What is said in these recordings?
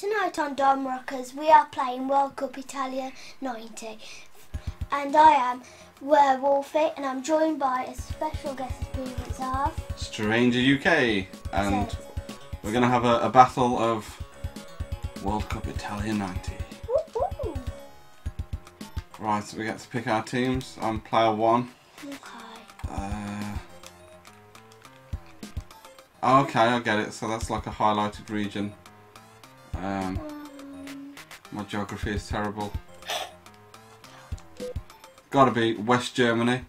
Tonight on Dome Rockers, we are playing World Cup Italia 90. And I am Werewolfie, and I'm joined by a special guest appearance of. Stranger UK, and So- we're gonna have a, a battle of World Cup Italia 90. Woo-hoo. Right, so we get to pick our teams. I'm player one. Okay. Uh, okay, I get it. So that's like a highlighted region. Um, my geography is terrible. Gotta be West Germany.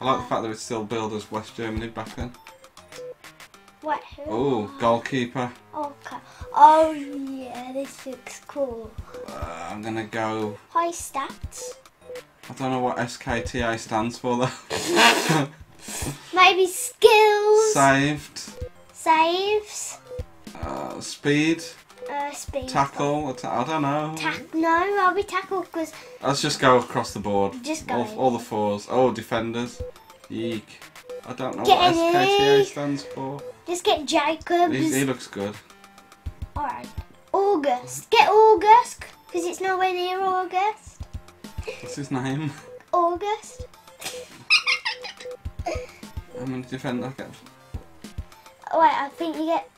I like the fact that it's still billed as West Germany back then. who? Oh, goalkeeper. Okay. Oh, yeah, this looks cool. Uh, I'm gonna go. High stats. I don't know what SKTA stands for though. Maybe skills. Saved. Saves. Uh, speed. Tackle. I don't know. Tack. No, I'll be tackle because Let's just go across the board. Just go. All, all the fours. Oh, defenders. Eek. I don't know Get what SKTA stands for. just get Jacobs. He, he looks good. Alright. August. Get August because it's nowhere near August. What's his name? August. How many defenders? I get? Oh, wait, I think you get.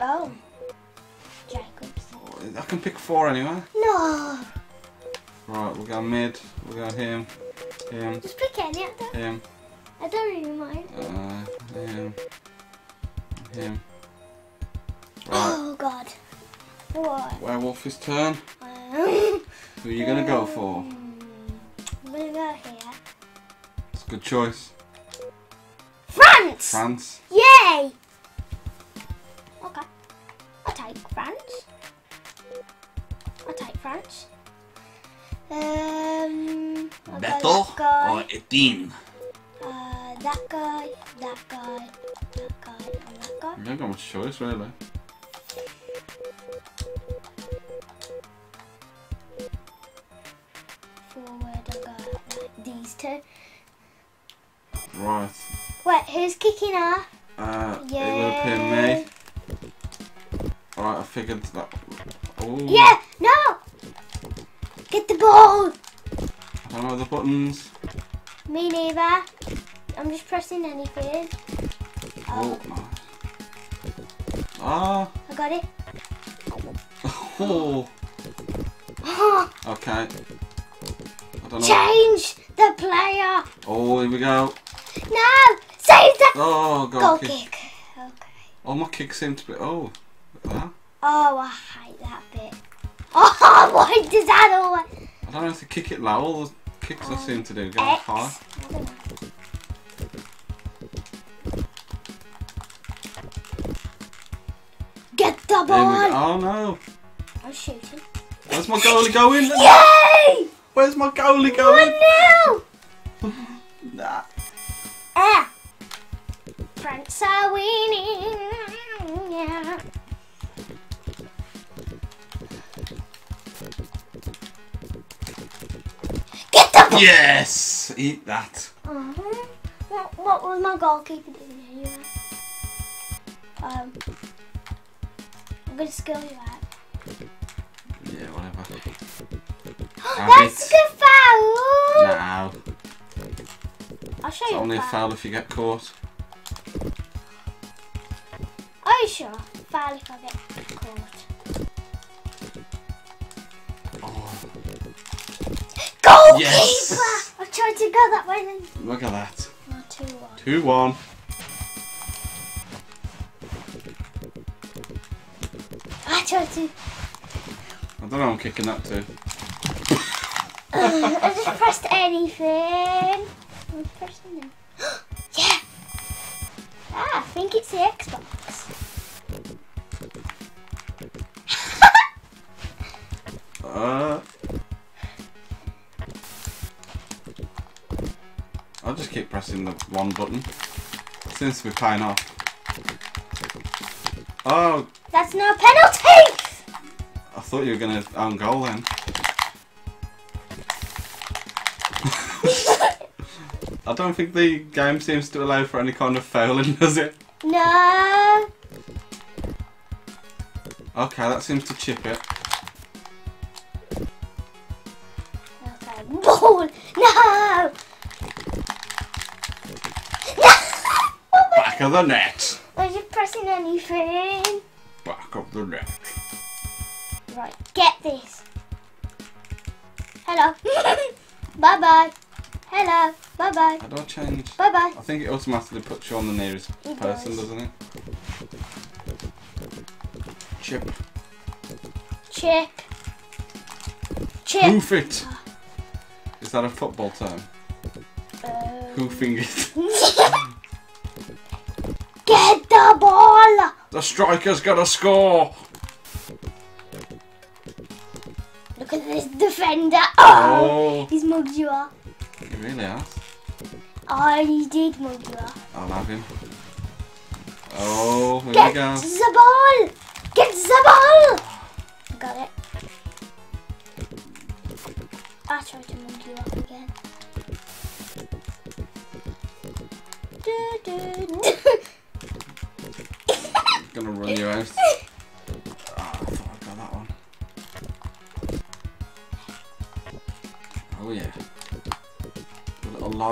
Oh. I can pick four anyway. No. Right, we'll go mid. We'll go him. Him. Just pick any. I don't, Him. I don't really mind. Uh, him. Him. Right. Oh, God. What? Werewolf's turn. Um, Who are you gonna go for? I'm gonna go here. It's a good choice. France! France. Yay! Okay. I'll take France. I'll take France. Um. I'll go that guy, uh, that guy, that guy, that guy, and that guy. You haven't got much choice, really. Forward, I'll go like these two. Right. Wait, who's kicking off? Uh, it Yay. will appear me. Alright, I figured that. Oh, Yeah! No! Get the ball! I don't know the buttons. Me neither. I'm just pressing anything. Oh, Oh, nice. Ah, I got it. oh, okay. I don't know. Change the player. Oh, here we go. No, save the Oh, goal, goal kick. kick. Okay. All my kicks seem to be. Oh, look at that. Oh, I hate that bit. Oh, why does that always? I don't know if to kick it low. All the kicks I seem to do go X. high. I don't know. Get the There we go. ball. Oh no. I'm shooting. Where's my goalie going? Yay! Where's my goalie going? One nil. Nah. Ah. France are winning. Yes! Eat that. Uh-huh. What, what was my goalkeeper doing anyway? Um, I'm gonna skill you out. Yeah, whatever. That's the foul! No. I'll show It's you only a a foul. foul if you get caught. Are you sure? Foul if I get caught. Goalkeeper! Yes! I tried to go that way then. look at that. No, 2 1. 2 1. I tried to. I don't know I'm kicking that too. I just pressed anything. I'm pressing them. yeah! Ah, I think it's the Xbox. Keep pressing the one button. Seems to be paying off. Oh, That's no penalty! I thought you were going to own goal then. I don't think the game seems to allow for any kind of fouling, does it? No! Okay, that seems to chip it. Of the net. Was you pressing anything? Back of the net. Right, get this. Hello. bye bye. Hello. Bye bye. How do I change? Bye bye. I think it automatically puts you on the nearest It person, does. doesn't it? Chip. Chip. Chip. Hoof it. Is that a football term? Um, Hoofing it. The striker's to score. Look at this defender. Oh, Oh, he's mugged you up. he really has. Oh, he did mug you up. I'll have him. Oh, here Get we go. the ball.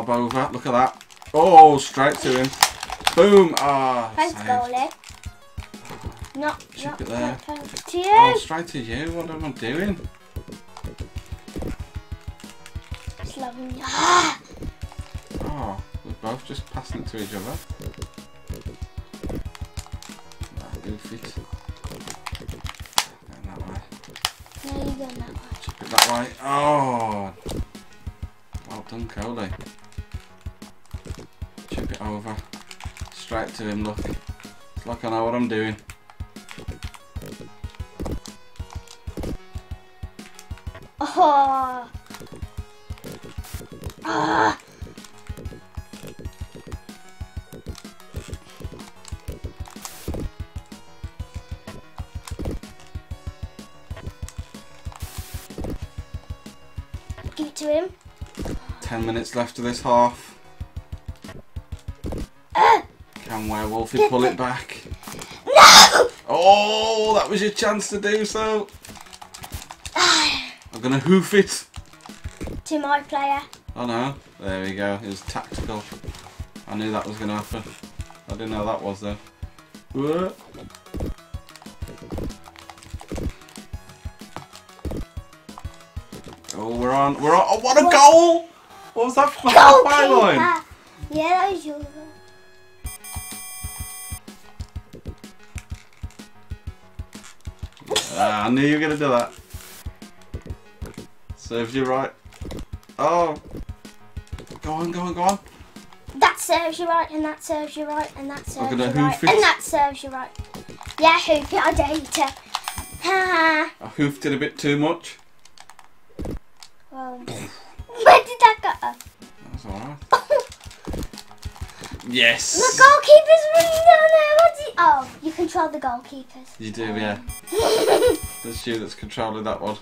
Lob over. Look at that. Oh, straight to him. Boom. Ah. Thanks, saved. goalie. Not, Chip not, it there. to you. Oh, straight to you. What am I doing? Ah! Oh, we're both just passing it to each other. Ah, goofy. Going that way. No, you're going that way. Chip it that way. Oh! Well done, Coley. Over. Straight to him, look. It's like I know what I'm doing. Oh. Ah. Give it to him. Ten minutes left of this half. Can Werewolfie pull it back? No! Oh, that was your chance to do so. I'm gonna hoof it. to my player. Oh no, there we go. It was tactical. I knew that was going to happen. I didn't know that was though. Whoa. Oh, we're on. We're on. Oh, what a What? goal! What was that from the halfway line? Goalkeeper. Yeah, that was yours. Ah, I knew you were going to do that. Serves you right. Oh. Go on, go on, go on. That serves you right, and that serves you right, and that serves you right, it. and that serves you right. Yeah, hoof it, I dare you to. Ha I hoofed it a bit too much. Yes. The goalkeeper's running down there. What's he? Oh, you control the goalkeepers. You do, yeah. It's you that's controlling that one.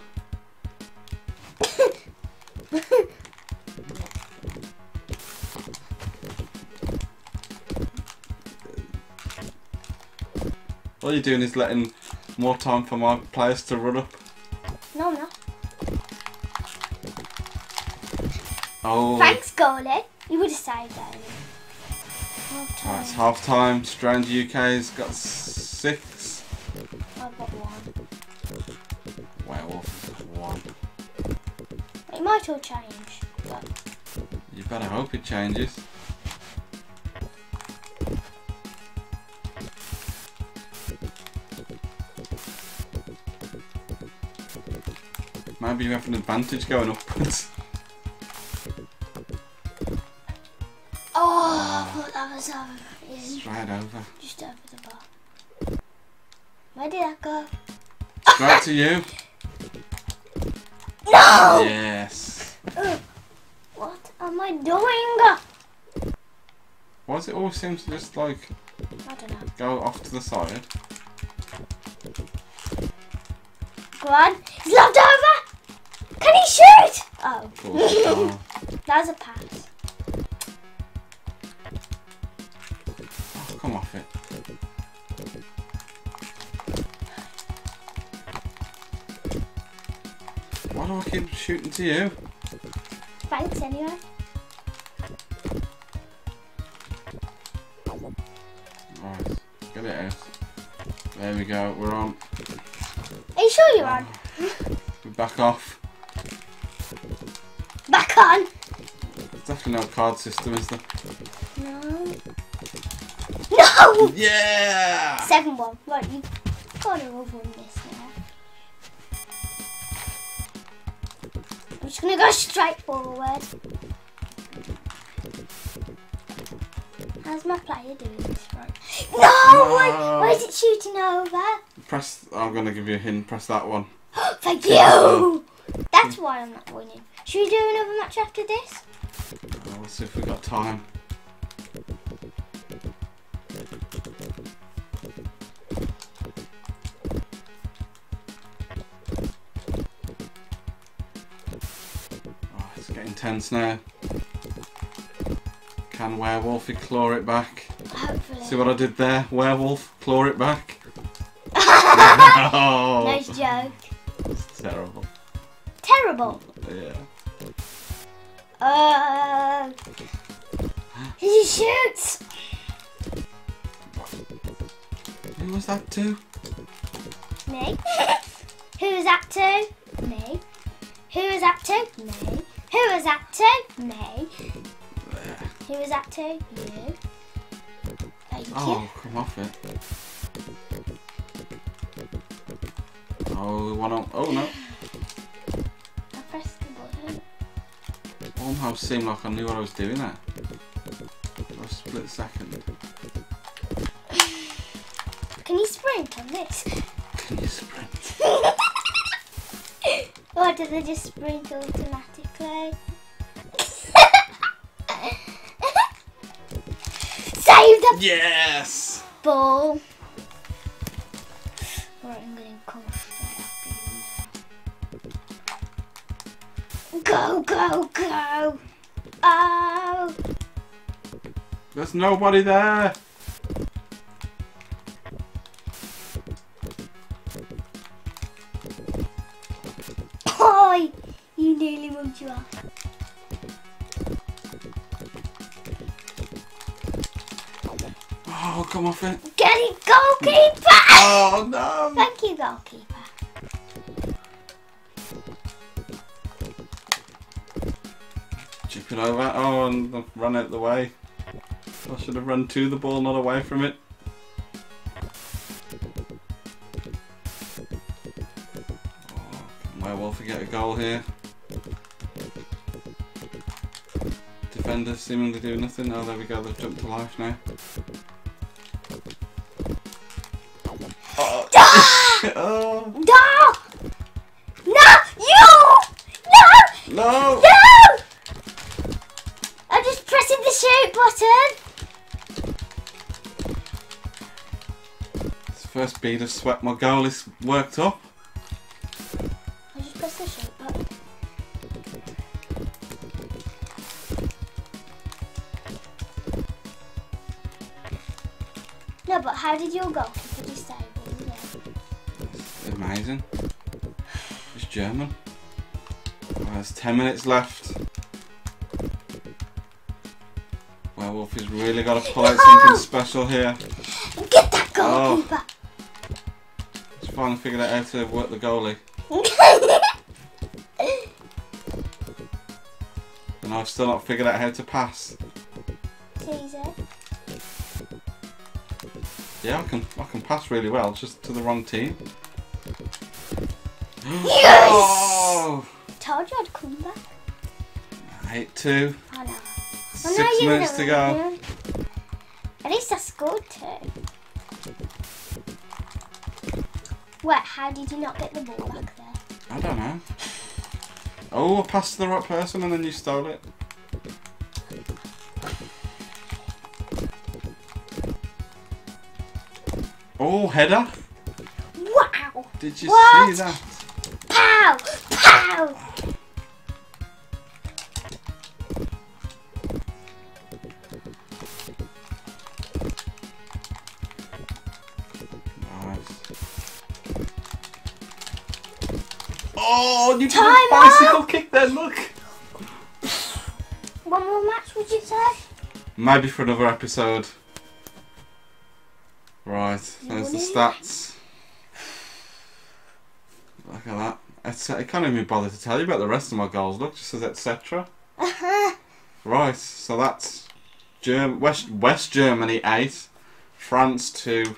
All you're doing is letting more time for my players to run up. no, no. Oh, Thanks, goalie. You would have saved that. Right, it's half time. Strange UK's got six. I've got one. Werewolf is one. It might all change. But You better hope it changes. Maybe you have an advantage going upwards. Where did that go? Straight to you. No! Yes. Ugh. What am I doing? Why does it all seem to just like I don't know. go off to the side? Go on. He's lobbed over. Can he shoot? Oh, Of course it can't. that was a pass. Why do I keep shooting to you? Thanks anyway. Right, get it out. There we go, we're on. Are you sure you're on? We back off. Back on. There's definitely no card system, is there? No. No! Yeah! 7 1. Right, you've gotta have won this just gonna go straight forward. How's my player doing this right? No! Why, why is it shooting over? Press. I'm gonna give you a hint. Press that one. Thank you! That's why I'm not winning. Should we do another match after this? Oh, let's see if we've got time. Getting tense now. Can Werewolfie claw it back? Hopefully. See what I did there? Werewolf, claw it back. oh, Nice joke. it's terrible. Terrible. Yeah. Uh, he shoots. Who was that to? Me. Who was that to? Me. Who was that to? Me. Who was that to? Me. Who was that to? You. Thank Oh, come off it. Oh, one on. Oh no. I pressed the button. Almost seemed like I knew what I was doing there. For a split second. Can you sprint on this? Or do they just sprint automatically? Save the Yes! ball. Right, I'm gonna come straight after you now. Go, go, go! Oh! There's nobody there! Oi! You nearly moved you off. Oh, come off it. Get it, goalkeeper! Oh no! Thank you, goalkeeper. Chip it over. Oh, and I've run out the way. I should have run to the ball, not away from it. Here? Defender seemingly doing nothing. Oh, there we go. They've jumped to life now. Oh! oh. No! No! You! No! No! No! I'm just pressing the shoot button. First bead of sweat. My goal is worked up. No, but how did your goalkeeper disable it? Amazing. It's German. Oh, there's 10 minutes left. Werewolf has really got to pull out something special here. Get that Oh. goalkeeper! He's finally figured out how to work the goalie. And I've still not figured out how to pass. Teaser. Yeah, I can I can pass really well, just to the wrong team. Yes! Oh! Told you I'd come back. 8-2. I know. Six I know minutes to go. At least I scored two. Wait, how did you not get the ball back there? I don't know. Oh, I passed to the right person and then you stole it. Oh, header. Wow! Did you What? see that? Pow! Pow! Nice. Oh, you did a bicycle kick then, look. One more match, would you say? Maybe for another episode. Right, there's the stats. Look at that. It's, I can't even bother to tell you about the rest of my goals. Look, just says etc. Uh-huh. Right, so that's Germ- West West Germany eight, France two,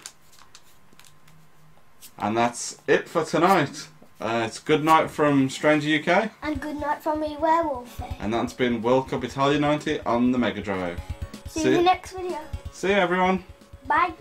and that's it for tonight. Uh, it's good night from Stranger UK, And good night from me, Werewolf. and that's been World Cup Italia 90 on the Mega Drive. See See you ya. next video. See you everyone. Bye.